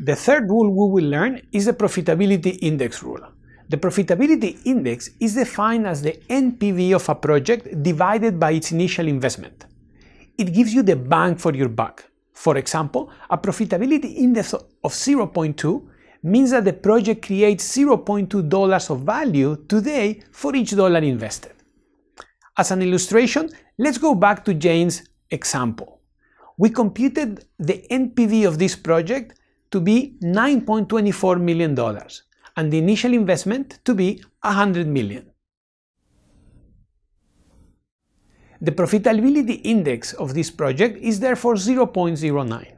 The third rule we will learn is the profitability index rule. The profitability index is defined as the NPV of a project divided by its initial investment. It gives you the bang for your buck. For example, a profitability index of 0.2 means that the project creates $0.2 of value today for each dollar invested. As an illustration, let's go back to Jane's example. We computed the NPV of this project to be $9.24 million and the initial investment to be 100 million. The profitability index of this project is therefore 0.09.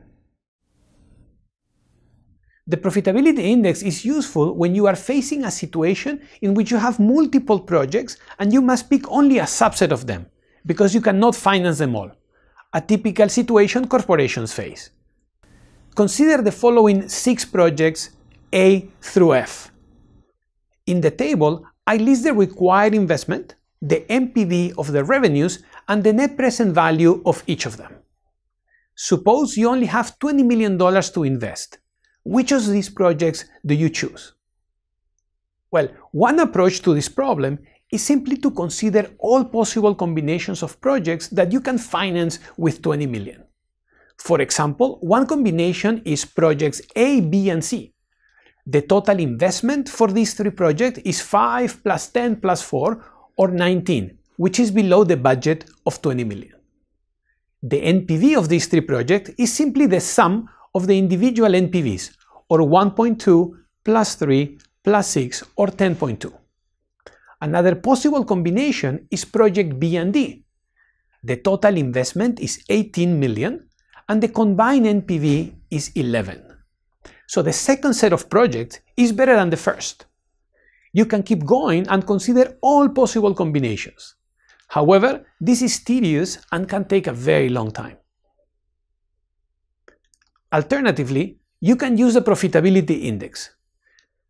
The profitability index is useful when you are facing a situation in which you have multiple projects and you must pick only a subset of them, because you cannot finance them all. A typical situation corporations face. Consider the following six projects A through F. In the table, I list the required investment, the NPV of the revenues, and the net present value of each of them. Suppose you only have $20 million to invest. Which of these projects do you choose? Well, one approach to this problem is simply to consider all possible combinations of projects that you can finance with 20 million. For example, one combination is projects A, B, and C, the total investment for these three projects is 5 plus 10 plus 4 or 19, which is below the budget of 20 million. The NPV of these three projects is simply the sum of the individual NPVs, or 1.2 plus 3 plus 6 or 10.2. Another possible combination is project B and D. The total investment is 18 million and the combined NPV is 11. So the second set of projects is better than the first. You can keep going and consider all possible combinations. However, this is tedious and can take a very long time. Alternatively, you can use the profitability index.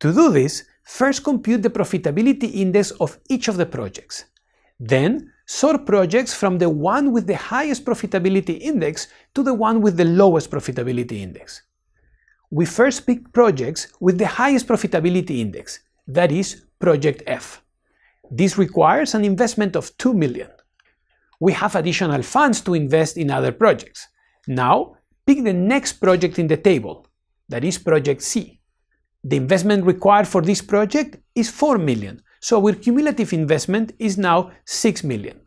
To do this, first compute the profitability index of each of the projects. Then, sort projects from the one with the highest profitability index to the one with the lowest profitability index we first pick projects with the highest profitability index, that is Project F. This requires an investment of 2 million. We have additional funds to invest in other projects. Now, pick the next project in the table, that is Project C. The investment required for this project is 4 million, so our cumulative investment is now 6 million.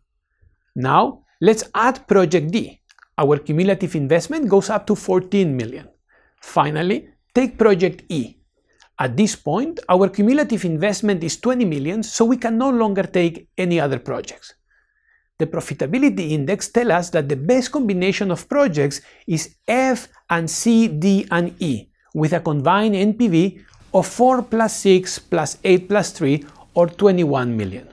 Now, let's add Project D. Our cumulative investment goes up to 14 million. Finally, take project E. At this point, our cumulative investment is 20 million, so we can no longer take any other projects. The profitability index tells us that the best combination of projects is F and C, D, and E, with a combined NPV of 4 plus 6 plus 8 plus 3 or 21 million.